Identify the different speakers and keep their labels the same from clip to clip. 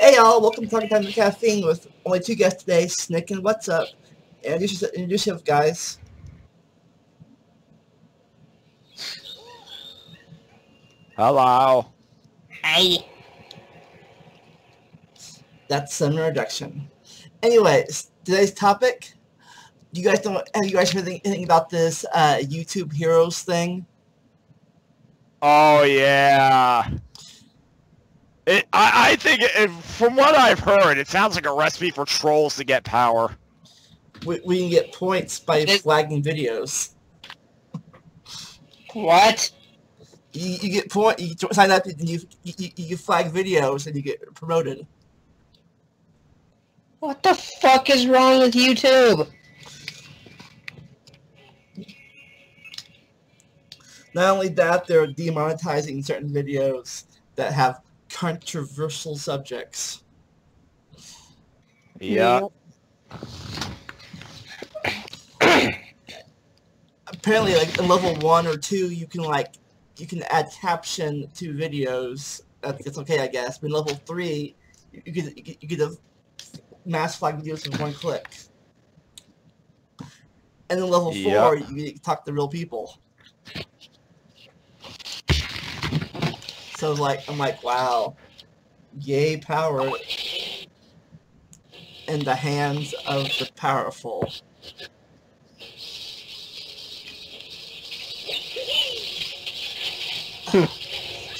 Speaker 1: Hey y'all, welcome to Talking Time with Caffeine with only two guests today, Snick and What's Up. Introduce, yourself- introduce yourself, guys.
Speaker 2: Hello.
Speaker 3: Hey.
Speaker 1: That's some introduction. Anyways, today's topic. You guys don't have you guys heard anything, anything about this uh, YouTube Heroes thing?
Speaker 2: Oh yeah. It, I, I think, it, from what I've heard, it sounds like a recipe for trolls to get power.
Speaker 1: We, we can get points by
Speaker 3: It-
Speaker 1: flagging videos.
Speaker 3: What?
Speaker 1: You, you get point. You sign up and you, you you flag videos and you get promoted.
Speaker 3: What the fuck is wrong with YouTube?
Speaker 1: Not only that, they're demonetizing certain videos that have controversial subjects.
Speaker 2: Yeah.
Speaker 1: Apparently, like in level one or two, you can like you can add caption to videos. That's, that's okay, I guess. But in level three, you, you get you get, you get a mass flag videos with one click. And then level
Speaker 2: Yeah.
Speaker 1: four, you get to talk to real people. So like I'm like, wow, yay power in the hands of the powerful. So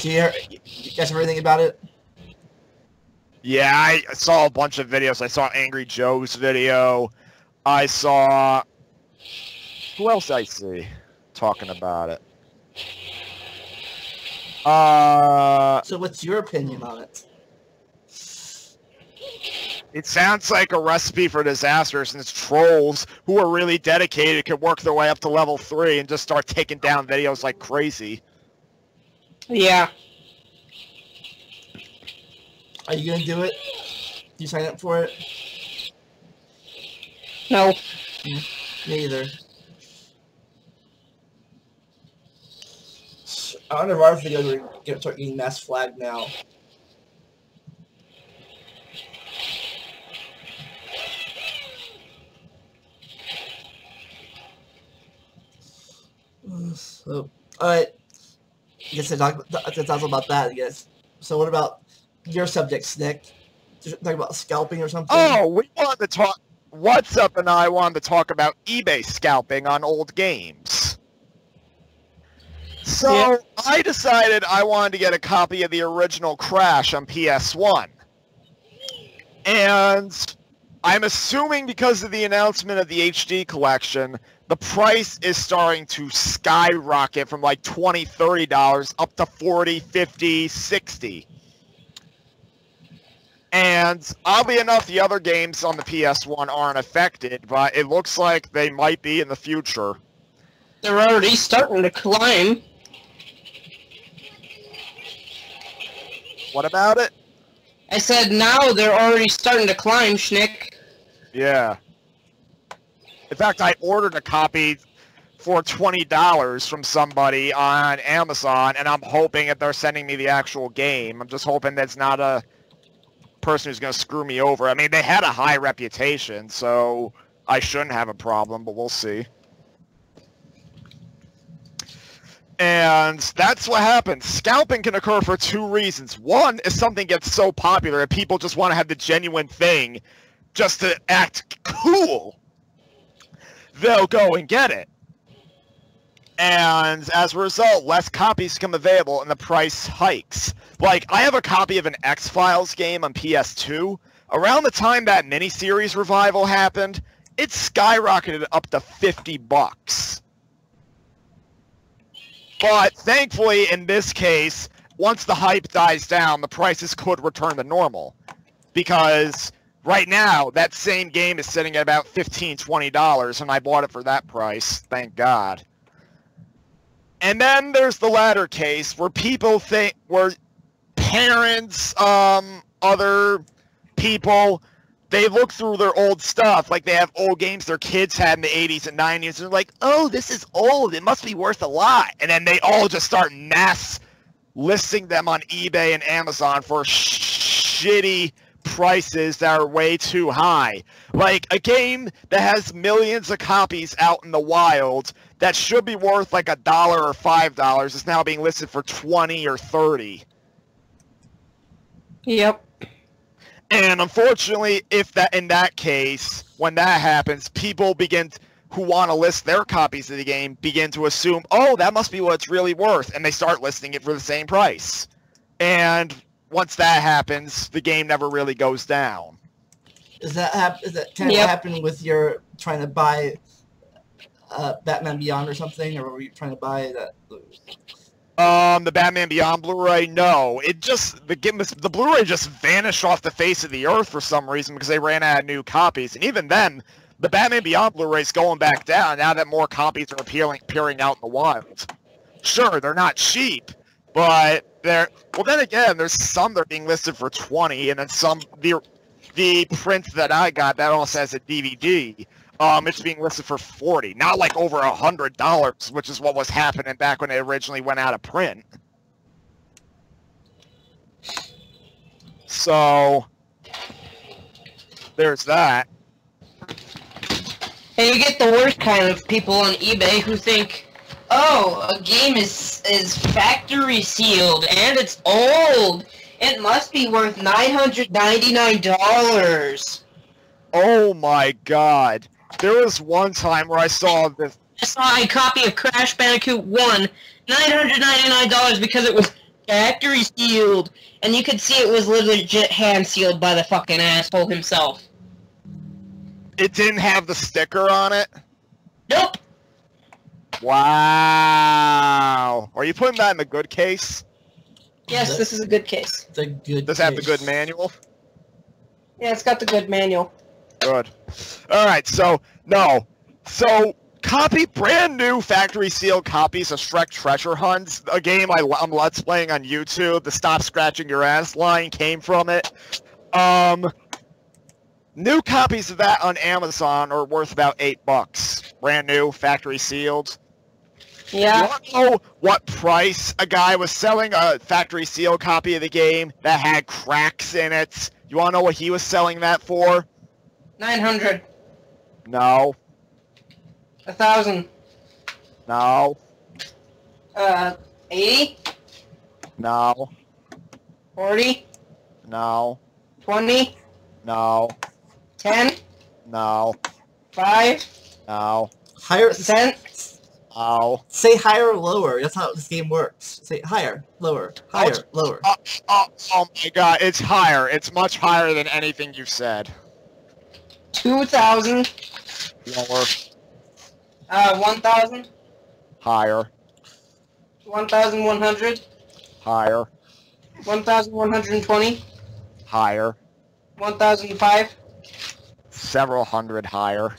Speaker 1: you, you guys heard anything about it?
Speaker 2: Yeah, I saw a bunch of videos. I saw Angry Joe's video. I saw... Who else I see talking about it? Uh,
Speaker 1: So what's your opinion on it?
Speaker 2: it sounds like a recipe for disaster since trolls who are really dedicated can work their way up to level 3 and just start taking down videos like crazy.
Speaker 3: Yeah.
Speaker 1: Are you gonna do it? You sign up for it?
Speaker 3: No.
Speaker 1: Me either. I wonder if our videos are gonna start getting mass flagged now. So, alright. I guess I talk, that's all about that, I guess. So what about your subjects, Nick? Talk about scalping or something?
Speaker 2: Oh, we wanted to talk. What's up? And I wanted to talk about eBay scalping on old games. So
Speaker 3: Yeah.
Speaker 2: I decided I wanted to get a copy of the original Crash on PS1, and I'm assuming because of the announcement of the HD collection, the price is starting to skyrocket from like $20, $30 up to 40 50 60 and oddly enough, the other games on the PS1 aren't affected, but it looks like they might be in the future.
Speaker 3: They're already starting to climb.
Speaker 2: What about it?
Speaker 3: I said now they're already starting to climb, Schnick.
Speaker 2: Yeah. In fact, I ordered a copy for $20 from somebody on Amazon, and I'm hoping that they're sending me the actual game. I'm just hoping that's not a person who's going to screw me over. I mean, they had a high reputation, so I shouldn't have a problem, but we'll see. And that's what happens. Scalping can occur for two reasons. One is something gets so popular that people just want to have the genuine thing just to act cool. They'll go and get it. And as a result, less copies become available and the price hikes. Like, I have a copy of an X-Files game on PS2. Around the time that miniseries revival happened, it skyrocketed up to 50 bucks. But thankfully, in this case, once the hype dies down, the prices could return to normal. Because right now, that same game is sitting at about $15, $20, and I bought it for that price, thank God. And then there's the latter case where people think, where parents, um, other people, they look through their old stuff, like they have old games their kids had in the 80s and 90s, and they're like, oh, this is old, it must be worth a lot. And then they all just start mass listing them on eBay and Amazon for shitty prices that are way too high. Like a game that has millions of copies out in the wild that should be worth like a dollar or five dollars is now being listed for twenty or thirty.
Speaker 3: Yep.
Speaker 2: And unfortunately, if that in that case, when that happens, people begin t- who want to list their copies of the game begin to assume, oh, that must be what it's really worth, and they start listing it for the same price. And once that happens, the game never really goes down.
Speaker 1: Is that hap- is that kind of
Speaker 3: Yep.
Speaker 1: happening with your trying to buy uh, Batman Beyond or something, or were you trying to buy that?
Speaker 2: Um, the Batman Beyond Blu-ray, no, it just the the Blu-ray just vanished off the face of the earth for some reason because they ran out of new copies, and even then, the Batman Beyond Blu-ray's going back down now that more copies are appearing appearing out in the wild. Sure, they're not cheap, but they're well. Then again, there's some that are being listed for twenty, and then some the the print that I got that also has a DVD. Um, it's being listed for forty, not like over a hundred dollars, which is what was happening back when it originally went out of print. So there's that.
Speaker 3: And you get the worst kind of people on eBay who think, oh, a game is is factory sealed and it's old. It must be worth nine hundred ninety nine dollars.
Speaker 2: Oh my god. There was one time where I saw this
Speaker 3: I saw a copy of Crash Bandicoot 1, $999 because it was factory sealed. And you could see it was legit hand sealed by the fucking asshole himself.
Speaker 2: it didn't have the sticker on it.
Speaker 3: Nope.
Speaker 2: Wow. Are you putting that in the good case?
Speaker 3: Yes, this is a good case.
Speaker 1: The good.
Speaker 2: Does it have the good manual?
Speaker 3: Yeah, it's got the good manual.
Speaker 2: Good. All right, so no, so copy brand new factory sealed copies of Shrek Treasure Hunts, a game I, I'm let's playing on YouTube. The "Stop Scratching Your Ass" line came from it. Um, new copies of that on Amazon are worth about eight bucks, brand new, factory sealed. You
Speaker 3: Yeah.
Speaker 2: want to know what price a guy was selling a factory sealed copy of the game that had cracks in it? You want to know what he was selling that for?
Speaker 3: 900.
Speaker 2: No.
Speaker 3: A thousand.
Speaker 2: No,
Speaker 3: Uh, 80?
Speaker 2: no,
Speaker 3: 40?
Speaker 2: no,
Speaker 3: 20?
Speaker 2: no,
Speaker 3: 10?
Speaker 2: no,
Speaker 3: 5?
Speaker 2: no,
Speaker 1: Higher.
Speaker 3: Percent?
Speaker 2: no.
Speaker 1: Say higher or lower. That's how this game works. Say higher, lower, higher, lower.
Speaker 2: Oh, oh, oh my god, it's higher. It's much higher than anything you've said.
Speaker 3: 2,000?
Speaker 2: Lower,
Speaker 3: Uh, 1,000?
Speaker 2: higher,
Speaker 3: 1,100?
Speaker 2: higher,
Speaker 3: 1,120?
Speaker 2: higher,
Speaker 3: 1,005?
Speaker 2: several hundred higher.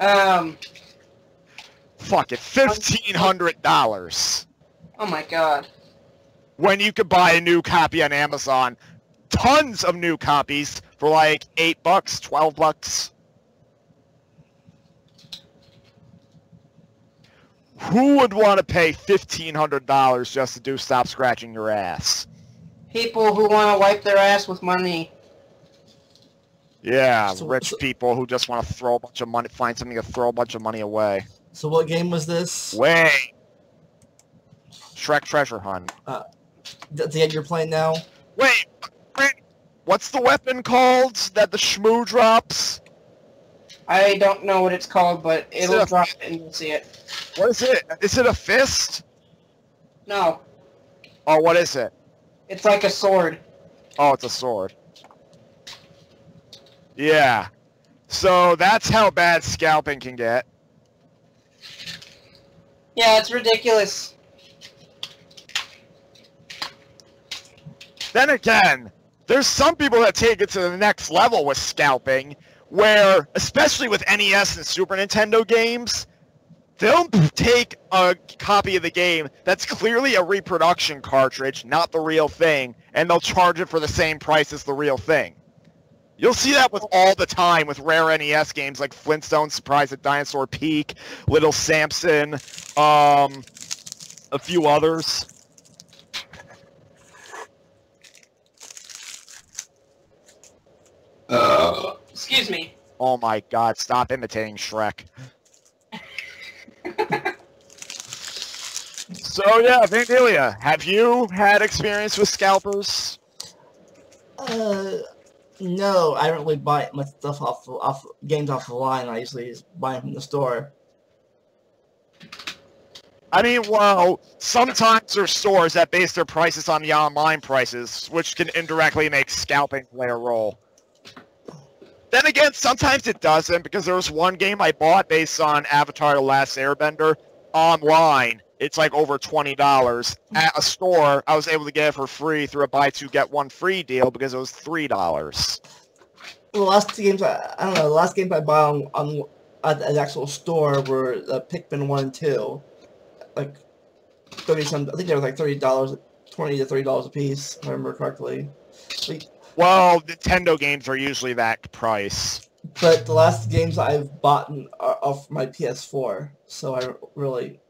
Speaker 3: Um,
Speaker 2: Fuck it, fifteen hundred dollars.
Speaker 3: oh my god.
Speaker 2: When you could buy a new copy on Amazon, tons of new copies for like eight bucks, twelve bucks. Who would want to pay fifteen hundred dollars just to do stop scratching your ass?
Speaker 3: People who want to wipe their ass with money.
Speaker 2: Yeah,
Speaker 1: So-
Speaker 2: rich
Speaker 1: so-
Speaker 2: people who just want to throw a bunch of money, find something to throw a bunch of money away.
Speaker 1: So what game was this?
Speaker 2: Wait. Shrek Treasure Hunt.
Speaker 1: Uh, That's the end you're playing now.
Speaker 2: Wait, wait, what's the weapon called that the shmoo drops?
Speaker 3: I don't know what it's called, but it'll
Speaker 2: So-
Speaker 3: drop it and you'll see it.
Speaker 2: What is it? Is it a fist?
Speaker 3: No,
Speaker 2: Oh, what is it?
Speaker 3: it's like a sword.
Speaker 2: Oh, it's a sword. Yeah. So that's how bad scalping can get.
Speaker 3: Yeah, it's ridiculous.
Speaker 2: Then again, there's some people that take it to the next level with scalping, where, especially with NES and Super Nintendo games, they'll take a copy of the game that's clearly a reproduction cartridge, not the real thing, and they'll charge it for the same price as the real thing. You'll see that with all the time with rare NES games like Flintstones, Surprise at Dinosaur Peak, Little Samson, um, a few others.
Speaker 3: Excuse me.
Speaker 2: Oh my god, stop imitating Shrek. so yeah, Vandalia, have you had experience with scalpers?
Speaker 1: Uh, no, I don't really buy my stuff off off games off the line. I usually just buy them from the store.
Speaker 2: I mean, well, sometimes there's stores that base their prices on the online prices, which can indirectly make scalping play a role. Then again, sometimes it doesn't, because there was one game I bought based on Avatar The Last Airbender online. It's like over $20. At a store, I was able to get it for free through a buy two, get one free deal because it was $3.
Speaker 1: The last two games, I, I don't know, the last games I bought on, on at an actual store were the Pikmin 1 and 2. Like, 30 some, I think they were like $30, 20 to $30 a piece, if I remember correctly. Like,
Speaker 2: Well, Nintendo games are usually that price.
Speaker 1: But the last games I've bought are off my PS4, so I really.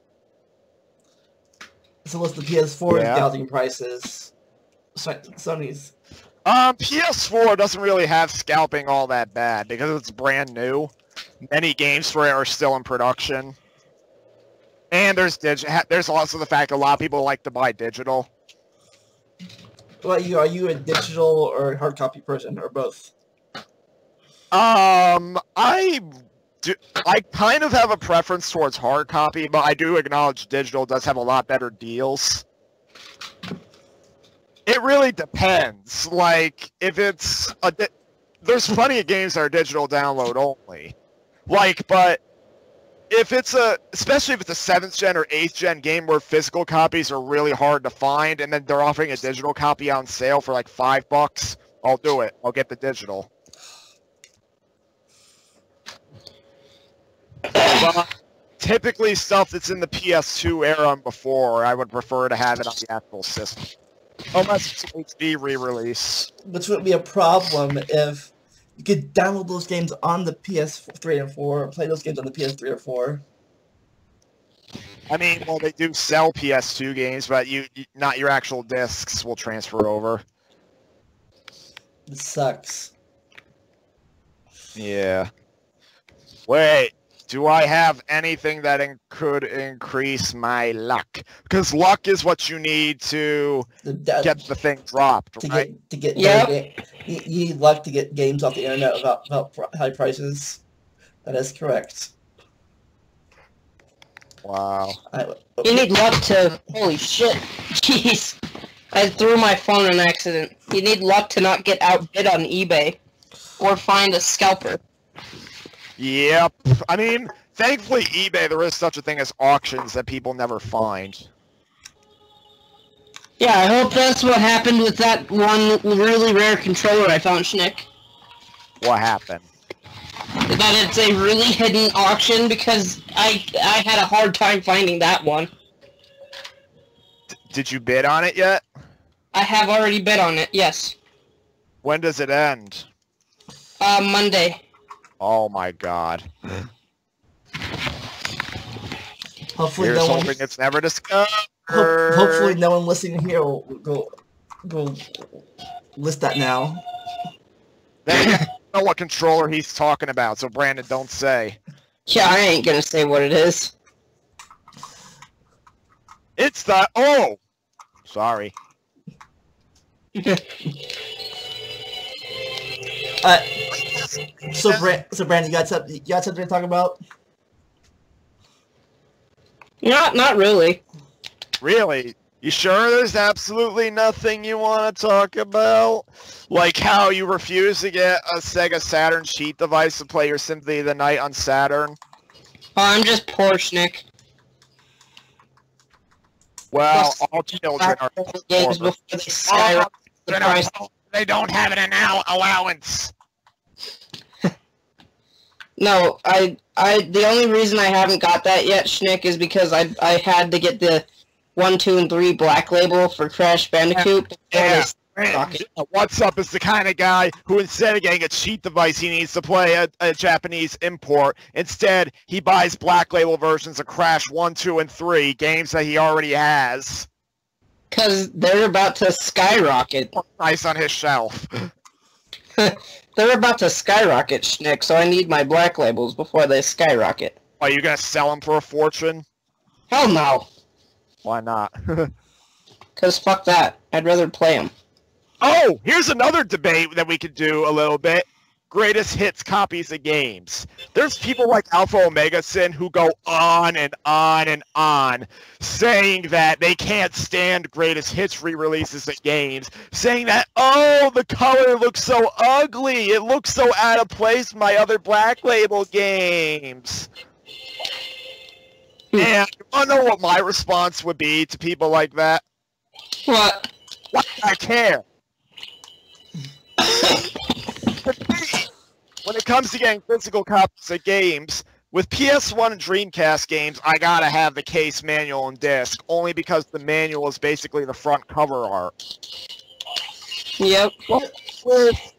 Speaker 1: So what's the PS4
Speaker 2: Yeah.
Speaker 1: gouging prices? So- Sony's.
Speaker 2: Um, PS4 doesn't really have scalping all that bad because it's brand new. Many games for it are still in production. And there's dig- ha- there's also the fact a lot of people like to buy digital.
Speaker 1: What you are you a digital or hard copy person or both?
Speaker 2: Um, I do, I kind of have a preference towards hard copy, but I do acknowledge digital does have a lot better deals. It really depends. Like, if it's a, there's plenty of games that are digital download only. Like, but if it's a, especially if it's a seventh gen or eighth gen game where physical copies are really hard to find, and then they're offering a digital copy on sale for like five bucks, I'll do it. I'll get the digital. But typically stuff that's in the PS2 era and before, I would prefer to have it on the actual system. Unless it's HD re-release.
Speaker 1: Which would be a problem if you could download those games on the PS3 and 4, play those games on the PS3 or 4.
Speaker 2: I mean, well, they do sell PS2 games, but you, you not your actual discs will transfer over.
Speaker 1: It sucks.
Speaker 2: Yeah. Wait, do I have anything that in- could increase my luck? Because luck is what you need to
Speaker 1: The, da-
Speaker 2: get the thing dropped,
Speaker 1: to
Speaker 2: right?
Speaker 1: get to get
Speaker 3: Yeah.
Speaker 1: you, you need luck to get games off the internet about, without pr- high prices. That is correct.
Speaker 2: Wow.
Speaker 1: I,
Speaker 3: You need luck to. Holy shit. Jeez. I threw my phone in accident. You need luck to not get outbid on eBay. Or find a scalper.
Speaker 2: Yep. I mean, thankfully, eBay, there is such a thing as auctions that people never find.
Speaker 3: Yeah, I hope that's what happened with that one really rare controller I found, Schnick.
Speaker 2: What happened?
Speaker 3: That it's a really hidden auction because I I had a hard time finding that one.
Speaker 2: Did you bid on it yet?
Speaker 3: I have already bid on it, yes.
Speaker 2: When does it end?
Speaker 3: Uh, Monday.
Speaker 2: Oh my god.
Speaker 1: hopefully
Speaker 2: Here's
Speaker 1: no one.
Speaker 2: hoping it's never discovered.
Speaker 1: Ho- hopefully no one listening here will go go list that now.
Speaker 2: Then I don't know what controller he's talking about, so Brandon, don't say.
Speaker 3: Yeah, I ain't gonna say what it is.
Speaker 2: It's the... Oh! Sorry.
Speaker 1: Uh, so Brand, so Brandon, you got something, you got something to talk about?
Speaker 3: Not not really.
Speaker 2: Really? You sure there's absolutely nothing you want to talk about? Like how you refuse to get a Sega Saturn cheat device to play your Symphony of the Night on Saturn?
Speaker 3: Oh, I'm just poor, Schnick.
Speaker 2: Well,
Speaker 3: Yes.
Speaker 2: all children are
Speaker 3: games
Speaker 2: poor.
Speaker 3: before they skyrocket the
Speaker 2: Children are- oh, They don't have an allowance.
Speaker 3: No, I, I, the only reason I haven't got that yet, Schnick, is because I, I had to get the one, two, and three Black Label for Crash Bandicoot.
Speaker 2: Yeah.
Speaker 3: Rocket.
Speaker 2: What's up is the kind of guy who instead of getting a cheat device, he needs to play a, a Japanese import. Instead, he buys Black Label versions of Crash 1, 2, and 3, games that he already has.
Speaker 3: Because they're about to skyrocket.
Speaker 2: Nice on his shelf.
Speaker 3: They're about to skyrocket, Schnick, so I need my black labels before they skyrocket.
Speaker 2: Are you gonna sell them for a fortune?
Speaker 3: Hell no.
Speaker 2: Why not?
Speaker 3: Because fuck that. I'd rather play them.
Speaker 2: oh, here's another debate that we could do a little bit. Greatest hits copies of games. There's people like Alpha Omega Sin who go on and on and on saying that they can't stand greatest hits re-releases of games, saying that, oh, the color looks so ugly. It looks so out of place my other Black Label games.
Speaker 3: Hmm.
Speaker 2: And to know what my response would be to people like that?
Speaker 3: What?
Speaker 2: Why do I care? For me, when it comes to getting physical copies of games, with PS1 and Dreamcast games, I gotta have the case manual and disc, only because the manual is basically the front cover art.
Speaker 3: Yep.
Speaker 2: With,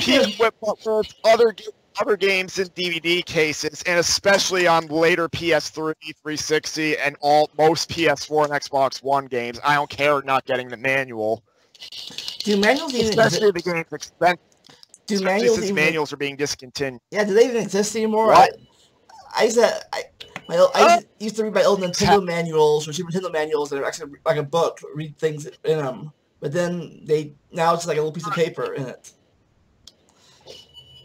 Speaker 2: PS, with, with other other games in DVD cases, and especially on later PS3, 360, and all most PS4 and Xbox One games, I don't care not getting the manual,
Speaker 1: do manuals even
Speaker 2: especially
Speaker 1: exist?
Speaker 2: the games expensive.
Speaker 1: Do
Speaker 2: Especially
Speaker 1: manuals
Speaker 2: since
Speaker 1: even?
Speaker 2: manuals are being discontinued.
Speaker 1: Yeah, do they even exist anymore?
Speaker 2: What?
Speaker 1: I, I used to, I, my, I
Speaker 2: Uh,
Speaker 1: used, to read my old Nintendo manuals or Super Nintendo manuals that are actually like a book, read things in them. But then they now it's like a little piece of paper in it.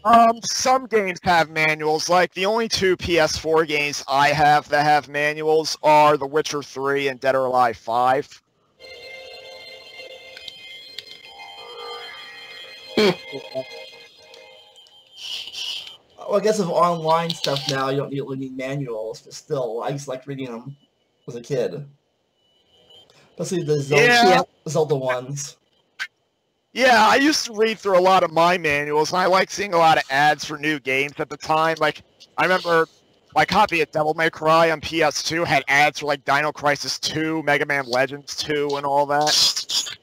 Speaker 2: Um, some games have manuals. Like the only two PS4 games I have that have manuals are The Witcher 3 and Dead or Alive 5.
Speaker 1: Well, I guess with online stuff now, you don't really need manuals, but still, I used to like reading them as a kid. Especially the Zelda,
Speaker 2: Yeah.
Speaker 1: Zelda ones.
Speaker 2: Yeah, I used to read through a lot of my manuals, and I like seeing a lot of ads for new games at the time. Like, I remember my copy of Devil May Cry on PS2 had ads for like Dino Crisis 2, Mega Man Legends 2, and all that.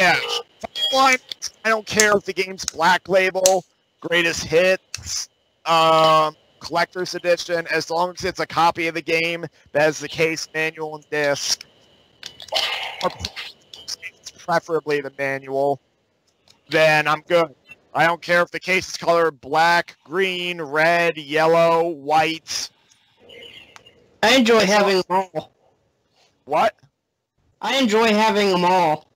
Speaker 2: Yeah, Fine, I don't care if the game's Black Label, Greatest Hits, um, Collector's Edition, as long as it's a copy of the game that has the case, manual, and disc. Or preferably the manual. Then I'm good. I don't care if the case is colored black, green, red, yellow, white.
Speaker 3: I enjoy having them all.
Speaker 2: What?
Speaker 3: I enjoy having them all.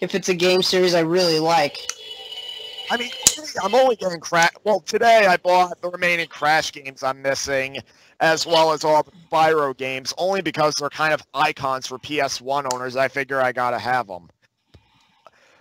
Speaker 3: If it's a game series I really like.
Speaker 2: I mean, I'm only getting crash. Well, today I bought the remaining Crash games I'm missing, as well as all the Spyro games, only because they're kind of icons for PS1 owners. I figure I gotta have them.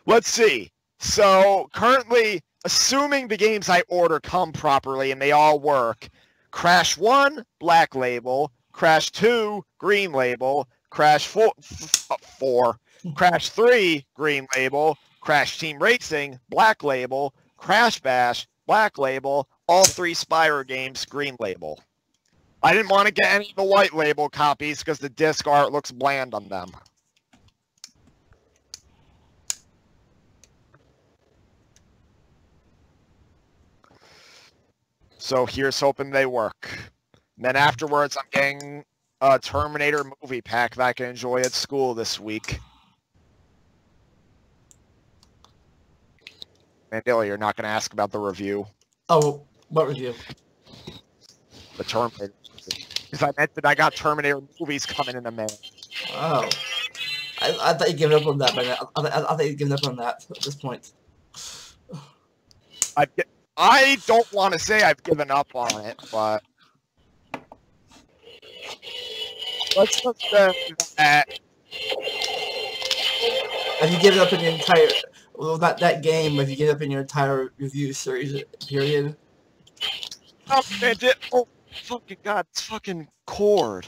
Speaker 2: Let's see. So currently, assuming the games I order come properly and they all work, Crash 1, Black Label, Crash 2, Green Label, Crash 4, f- f- 4 Crash 3, Green Label, Crash Team Racing, Black Label, Crash Bash, Black Label, all three Spyro games, Green Label. I didn't want to get any of the white label copies because the disc art looks bland on them. So here's hoping they work. And then afterwards, I'm getting a Terminator movie pack that I can enjoy at school this week. Vandalia, you're not going to ask about the review,
Speaker 1: Oh, what review?
Speaker 2: the Terminator. Because I meant that I got Terminator movies coming in the mail.
Speaker 1: Oh. I, I thought you'd given up on that by now. I, I, I thought you'd given up on that at this point.
Speaker 2: I I don't want to say I've given up on it, but let's just say that
Speaker 1: Have you given up in your entire... Well, not that game, but have you get up in your entire review series period?
Speaker 2: oh, man, did, oh fucking god, it's fucking cord.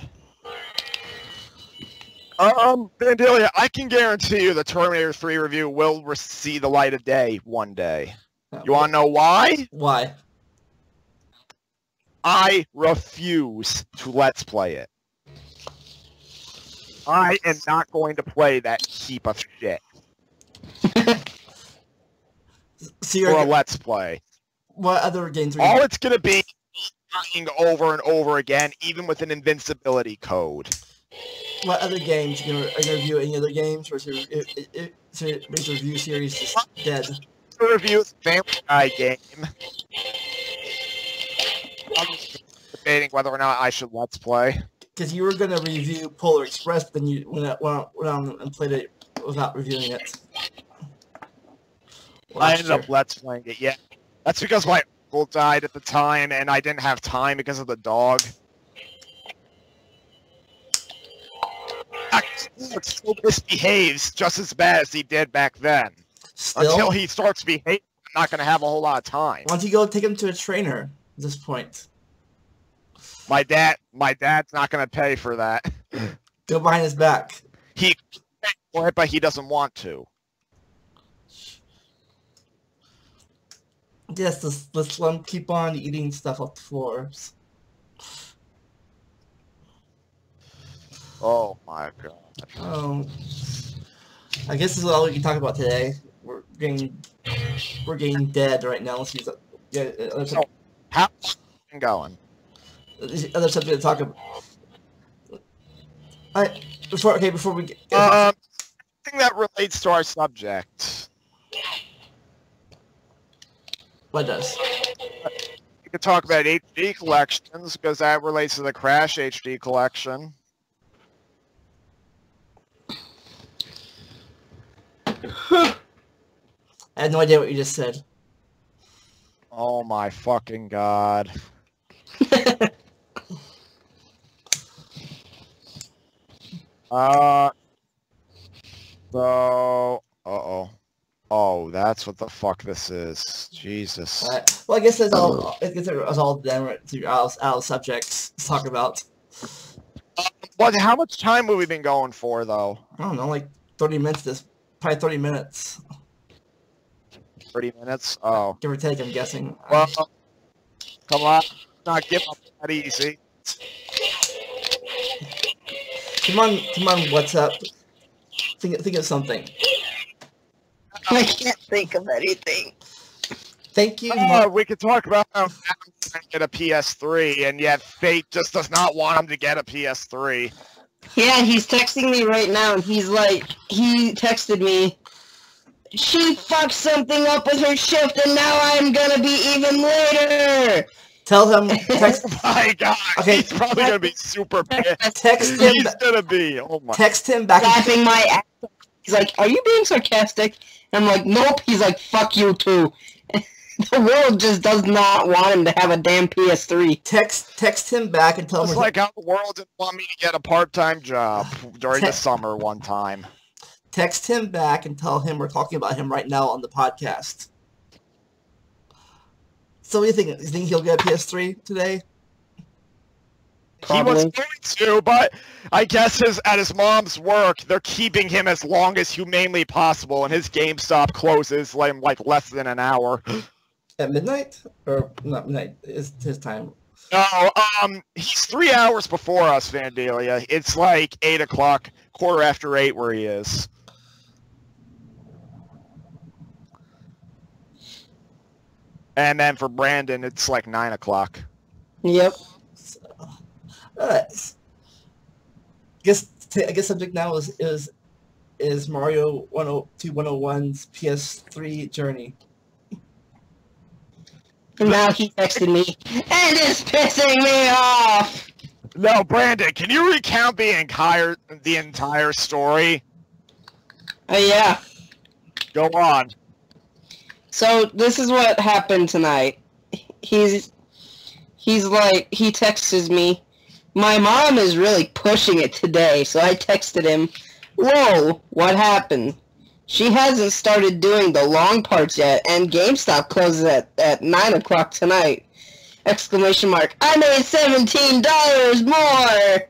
Speaker 2: Um, Vandalia, I can guarantee you the Terminator 3 review will see the light of day one day. You want to know why?
Speaker 1: Why?
Speaker 2: I refuse to let's play it. I am not going to play that heap of shit
Speaker 1: So
Speaker 2: for a let's play.
Speaker 1: what other games are
Speaker 2: All
Speaker 1: you...
Speaker 2: it's going to be over and over again, even with an invincibility code.
Speaker 1: what other games you gonna, are you gonna review? Any other games, or is your it, it, so the review series just dead?
Speaker 2: To review the Family Guy game. I'm debating whether or not I should let's play.
Speaker 1: Because you were gonna review Polar Express, but then you went out, went, out, and played it without reviewing it.
Speaker 2: I
Speaker 1: Last
Speaker 2: ended up let's playing it. Yeah, that's because my uncle died at the time, and I didn't have time because of the dog. It still misbehaves just as bad as he did back then.
Speaker 1: Still,
Speaker 2: Until he starts behaving, I'm not going to have a whole lot of time.
Speaker 1: why don't you go take him to a trainer at this point?
Speaker 2: My dad, my dad's not going to pay for that.
Speaker 1: Go behind his back.
Speaker 2: He for it, but he doesn't want to.
Speaker 1: Yes, let's, let's let him keep on eating stuff off the floors.
Speaker 2: Oh my god.
Speaker 1: Um, I guess this is all we can talk about today. We're getting we're getting dead right now. Let's use that. Yeah, other,
Speaker 2: So, how's it going?
Speaker 1: other subject to talk about. I before okay before we get
Speaker 2: Um, thing that relates to our subject.
Speaker 1: What does
Speaker 2: We could talk about HD collections because that relates to the Crash HD collection.
Speaker 1: I had no idea what you just said.
Speaker 2: Oh my fucking god. Uh. So. Uh oh. That's what the fuck this is. Jesus.
Speaker 1: Alright. Well, I guess that's all. I guess that's all them to out out of subjects to talk about.
Speaker 2: What? How much time have we been going for, though?
Speaker 1: I don't know, like thirty minutes. This probably thirty minutes,
Speaker 2: Thirty minutes. Oh.
Speaker 1: give or take. I'm guessing.
Speaker 2: Well. Come on. Not give up that easy.
Speaker 1: Come on, come on. What's up? Think think of something.
Speaker 3: I can't think of anything.
Speaker 1: Thank you.
Speaker 2: Uh, we could talk about how Adam's trying get a PS3, and yet Fate just does not want him to get a PS3.
Speaker 3: Yeah, he's texting me right now, and he's like, he texted me, she fucked something up with her shift, and now I'm gonna be even later.
Speaker 1: Tell him. Text
Speaker 2: Oh my god,
Speaker 1: Okay.
Speaker 2: he's probably gonna be super pissed.
Speaker 1: text him.
Speaker 2: He's gonna be. Oh my.
Speaker 1: Text him back.
Speaker 3: Laughing my ass. He's like, "Are you being sarcastic?" And I'm like, "Nope." He's like, "Fuck you too." the world just does not want him to have a damn PS3.
Speaker 1: Text text him back and tell
Speaker 2: It's
Speaker 1: him.
Speaker 2: like how the world didn't want me to get a part-time job during the summer one time.
Speaker 1: Text him back and tell him we're talking about him right now on the podcast. So what do you think? You think he'll get a PS3 today?
Speaker 2: He was going to, but I guess his at his mom's work, they're keeping him as long as humanely possible, and his GameStop closes like, like less than an hour.
Speaker 1: At midnight? Or not midnight, is his time.
Speaker 2: No, um, he's three hours before us, Vandalia. It's like eight o'clock, quarter after eight, where he is. And then for Brandon, it's like nine o'clock.
Speaker 3: Yep.
Speaker 1: So, alright. Guess t- I guess subject now is is is Mario 102 101's PS3 journey.
Speaker 3: And now he texted me, and it's pissing me off.
Speaker 2: No, Brandon, can you recount the entire the entire story?
Speaker 3: Oh yeah.
Speaker 2: Go on.
Speaker 3: So this is what happened tonight. He's he's like he texts me. My mom is really pushing it today, so I texted him. Whoa, what happened? She hasn't started doing the long parts yet, and GameStop closes at, at nine o'clock tonight. Exclamation mark. I made seventeen dollars more.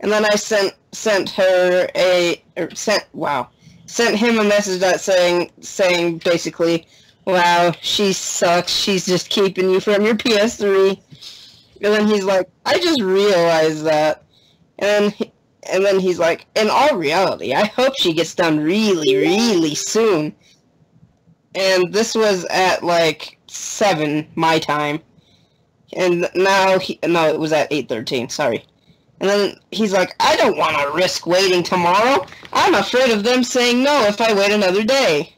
Speaker 3: And then I sent sent her a or sent wow sent him a message that saying saying basically, "Wow, she sucks. She's just keeping you from your PS3." And then he's like, "I just realized that." And he, and then he's like, "In all reality, I hope she gets done really, really soon." And this was at like seven my time, and now he no, it was at eight thirteen. Sorry. And then he's like, I don't want to risk waiting tomorrow. I'm afraid of them saying no if I wait another day.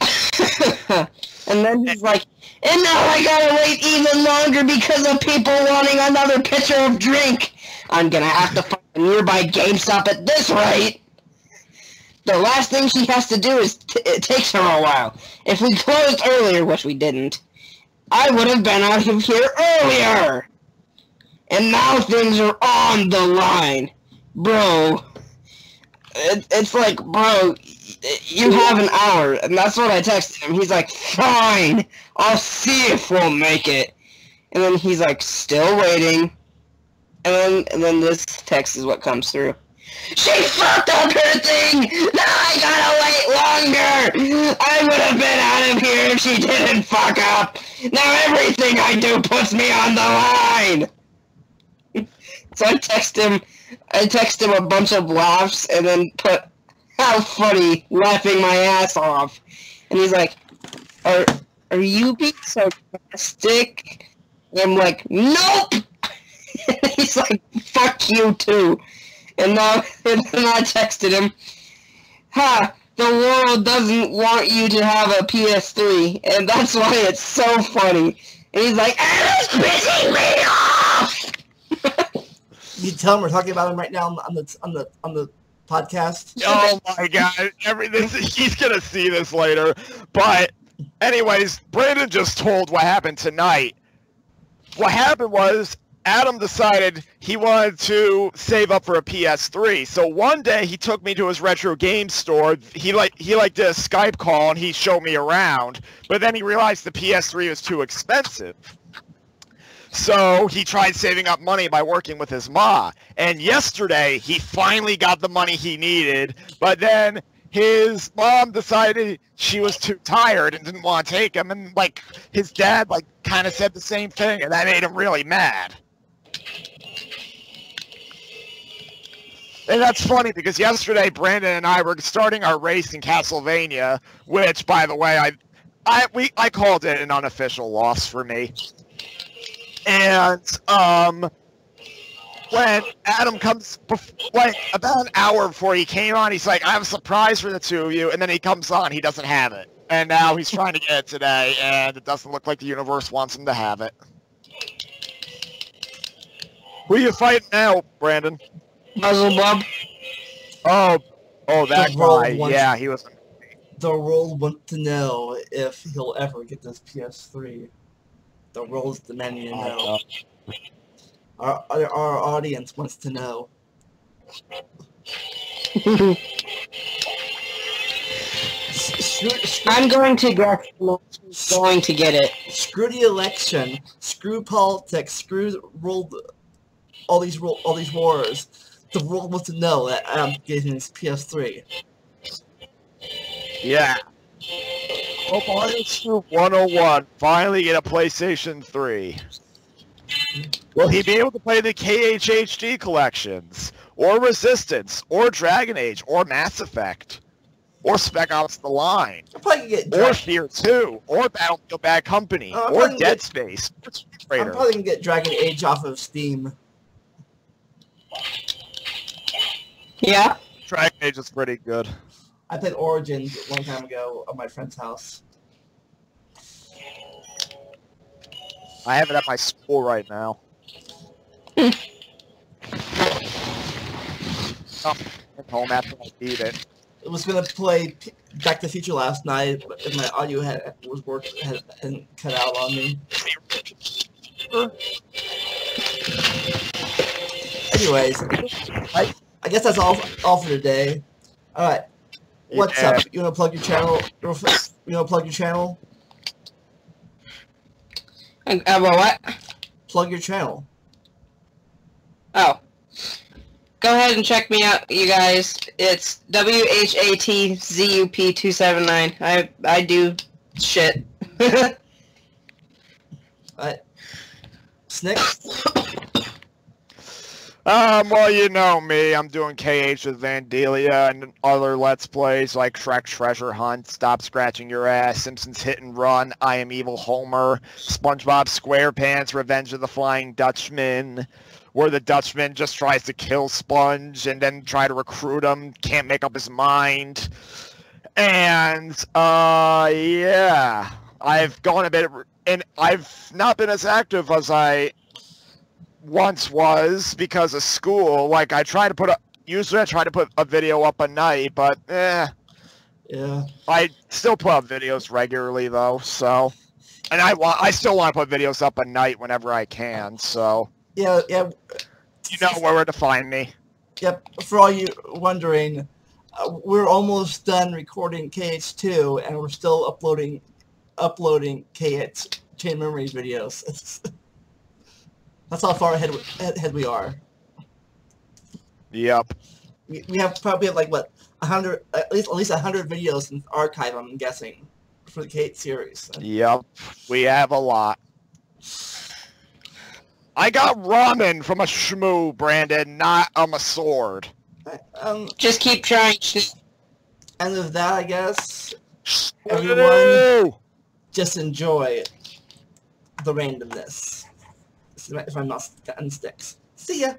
Speaker 3: and then he's like, and now I gotta wait even longer because of people wanting another pitcher of drink. I'm gonna have to find a nearby GameStop at this rate. The last thing she has to do is it takes her a while. If we closed earlier, which we didn't, I would have been out of here earlier. And now things are on the line, bro. It, it's like, bro, you have an hour, and that's what I texted him. He's like, fine, I'll see if we'll make it. And then he's like, still waiting. And then, and then this text is what comes through. She fucked up her thing! Now I gotta wait longer! I would have been out of here if she didn't fuck up! Now everything I do puts me on the line! so I text him, I text him a bunch of laughs and then put, how funny, laughing my ass off. And he's like, are, are you being sarcastic? And I'm like, nope! and he's like, fuck you too. And now, and then I texted him, ha, the world doesn't want you to have a PS3, and that's why it's so funny. And he's like, ah, Alice pissing me off!
Speaker 1: You tell him we're talking about him right now on the on the on the podcast.
Speaker 2: Oh my god! He's gonna see this later. But anyways, Brandon just told what happened tonight. What happened was Adam decided he wanted to save up for a PS3. So one day he took me to his retro game store. He like he like did a Skype call and he showed me around. But then he realized the PS3 was too expensive. So he tried saving up money by working with his ma. And yesterday he finally got the money he needed. But then his mom decided she was too tired and didn't want to take him. And like his dad like kind of said the same thing, and that made him really mad. And that's funny because yesterday Brandon and I were starting our race in Castlevania, which, by the way, I, I we I called it an unofficial loss for me. And um, when Adam comes, bef- like about an hour before he came on, he's like, "I have a surprise for the two of you," and then he comes on, he doesn't have it, and now he's trying to get it today, and it doesn't look like the universe wants him to have it. Who you fighting now, Brandon?
Speaker 3: Muzzle Bob.
Speaker 2: Oh, oh, that
Speaker 1: The
Speaker 2: guy. Yeah, he was.
Speaker 1: The world wants to know if he'll ever get this PS3. The world's demanding to oh know. Our, our, our audience wants to know. Screw, screw,
Speaker 3: I'm going to guess he's going to get it.
Speaker 1: screw the election. Screw politics. Screw the world. All these ro- all these wars. The world wants to know that I'm getting this PS3.
Speaker 2: Yeah. Oh, MarioTube 101 finally get a PlayStation 3. Will he be able to play the KHHD collections, or Resistance, or Dragon Age, or Mass Effect, or Spec Ops: The Line,
Speaker 1: I'm probably gonna get.
Speaker 2: or Fear 2, or Battlefield Bad Company,
Speaker 1: Oh,
Speaker 2: or Dead
Speaker 1: get-
Speaker 2: Space, or Tomb
Speaker 1: I'm probably gonna get Dragon Age off of Steam.
Speaker 3: Yeah?
Speaker 2: Dragon Age is pretty good.
Speaker 1: I played Origins a long time ago at my friend's house.
Speaker 2: I have it at my school right now. Oh, home after I beat it.
Speaker 1: I was gonna play Back to the Future last night, but my audio had was work had, had cut out on me. Anyways, I I guess that's all all for today. All right, what's
Speaker 2: Yeah.
Speaker 1: up? You wanna plug your channel? You wanna plug your channel?
Speaker 3: Uh, uh, what?
Speaker 1: Plug your channel.
Speaker 3: Oh. Go ahead and check me out, you guys. It's W H A T Z U P two seven nine. I I do shit. What?
Speaker 1: Snick.
Speaker 2: Um, well, you know me. I'm doing KH with Vandalia and other Let's Plays like Shrek Treasure Hunt, Stop Scratching Your Ass, Simpsons Hit and Run, I Am Evil Homer, SpongeBob SquarePants, Revenge of the Flying Dutchman, where the Dutchman just tries to kill Sponge and then try to recruit him, can't make up his mind. And, uh, yeah. I've gone a bit, and I've not been as active as I once was because of school. Like I try to put a usually I try to put a video up a night, but eh,
Speaker 1: Yeah.
Speaker 2: I still put up videos regularly though. So, and I want I still want to put videos up a night whenever I can. So
Speaker 1: Yeah, yeah.
Speaker 2: you know where to find me.
Speaker 1: Yep. For all you wondering, uh, we're almost done recording KH2, and we're still uploading uploading KH Chain Memories videos. That's how far ahead ahead we are.
Speaker 2: Yep.
Speaker 1: We, we have probably have like what a hundred at least at least a hundred videos in archive. I'm guessing for the KH series.
Speaker 2: Yep. We have a lot. I got ramen from a shmoo, Brandon, not um, a sword.
Speaker 1: Um,
Speaker 3: Just keep trying. Sh-
Speaker 1: and with that, I guess
Speaker 2: Everyone.
Speaker 1: Everyone- just enjoy the randomness. If I'm not on sticks. See ya.